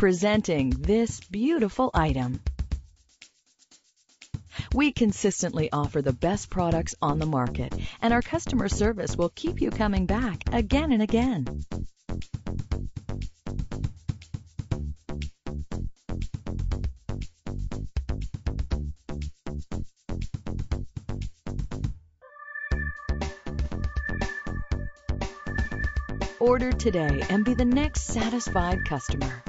Presenting this beautiful item. We consistently offer the best products on the market, and our customer service will keep you coming back again and again. Order today and be the next satisfied customer.